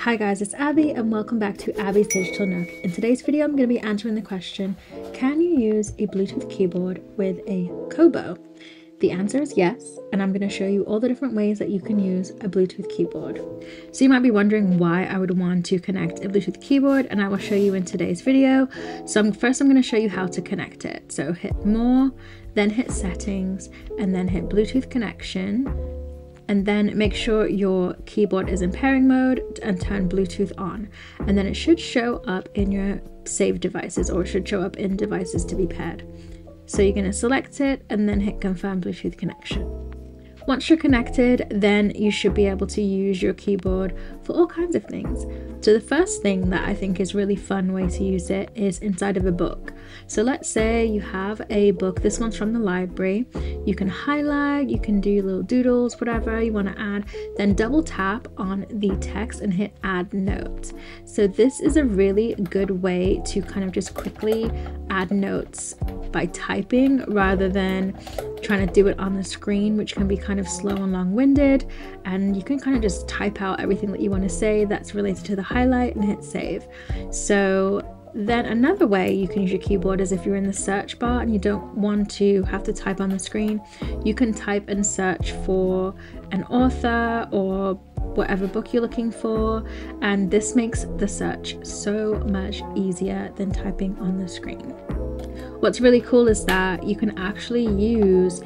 Hi guys, it's Abbi and welcome back to Abbi's Digital Nook. In today's video, I'm going to be answering the question, can you use a Bluetooth keyboard with a Kobo? The answer is yes, and I'm going to show you all the different ways that you can use a Bluetooth keyboard. So you might be wondering why I would want to connect a Bluetooth keyboard, and I will show you in today's video. So I'm, first I'm going to show you how to connect it. So hit more, then hit settings, and then hit Bluetooth connection, and then make sure your keyboard is in pairing mode and turn Bluetooth on. And then it should show up in your saved devices or it should show up in devices to be paired. So you're going to select it and then hit confirm Bluetooth connection. Once you're connected, then you should be able to use your keyboard for all kinds of things. So the first thing that I think is really fun way to use it is inside of a book. So let's say you have a book, this one's from the library. You can highlight, you can do little doodles, whatever you want to add, then double tap on the text and hit add note. So this is a really good way to kind of just quickly add notes by typing rather than trying to do it on the screen, which can be kind of slow and long winded. And you can kind of just type out everything that you want to say that's related to the highlight and hit save. So then another way you can use your keyboard is if you're in the search bar and you don't want to have to type on the screen, you can type and search for an author or whatever book you're looking for and this makes the search so much easier than typing on the screen. What's really cool is that you can actually use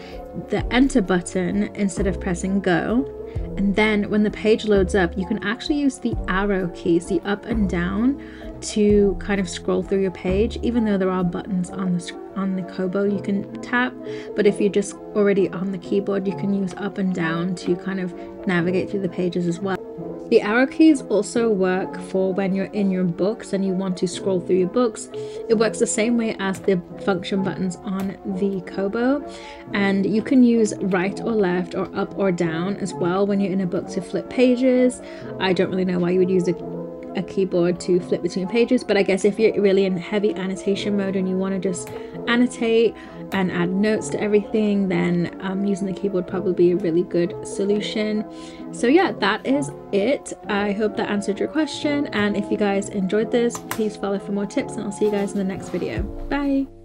the enter button instead of pressing go. And then when the page loads up, you can actually use the arrow keys, the up and down, to kind of scroll through your page. Even though there are buttons on the on the Kobo you can tap, but if you're just already on the keyboard, you can use up and down to kind of navigate through the pages as well. The arrow keys also work for when you're in your books and you want to scroll through your books. It works the same way as the function buttons on the Kobo, and you can use right or left or up or down as well when you're in a book to flip pages. I don't really know why you would use a a keyboard to flip between pages but I guess if you're really in heavy annotation mode and you want to just annotate and add notes to everything then um, using the keyboard probably be a really good solution. So yeah that is it. I hope that answered your question and if you guys enjoyed this please follow for more tips and I'll see you guys in the next video. Bye